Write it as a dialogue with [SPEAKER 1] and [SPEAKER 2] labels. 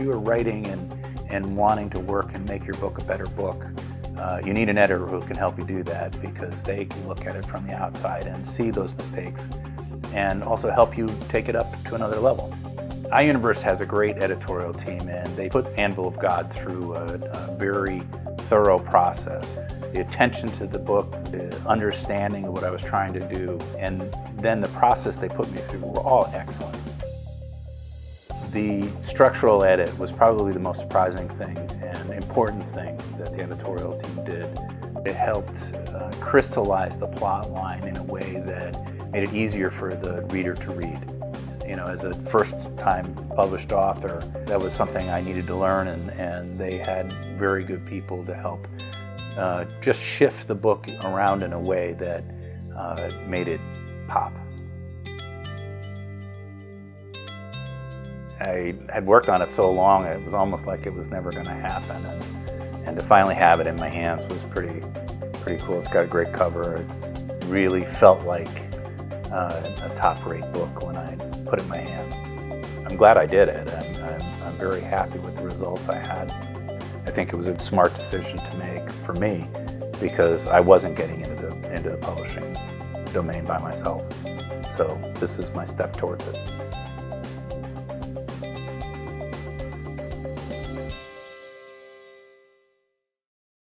[SPEAKER 1] you are writing and, and wanting to work and make your book a better book, uh, you need an editor who can help you do that because they can look at it from the outside and see those mistakes and also help you take it up to another level. iUniverse has a great editorial team and they put Anvil of God through a, a very thorough process. The attention to the book, the understanding of what I was trying to do, and then the process they put me through were all excellent. The structural edit was probably the most surprising thing and important thing that the editorial team did. It helped uh, crystallize the plot line in a way that made it easier for the reader to read. You know, as a first-time published author, that was something I needed to learn, and, and they had very good people to help uh, just shift the book around in a way that uh, made it pop. I had worked on it so long, it was almost like it was never going to happen. And, and to finally have it in my hands was pretty, pretty cool. It's got a great cover. It's really felt like uh, a top-rate book when I put it in my hands. I'm glad I did it. I'm, I'm, I'm very happy with the results I had. I think it was a smart decision to make for me because I wasn't getting into the, into the publishing domain by myself. So this is my step towards it.